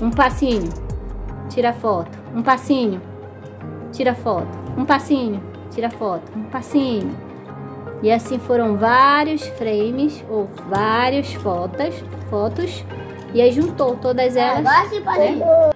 Um passinho. Tira foto. Um passinho. Tira foto. Um passinho. Tira foto. Um passinho. E assim foram vários frames ou várias fotos, fotos. E aí juntou todas é, elas. Agora sim né? pode.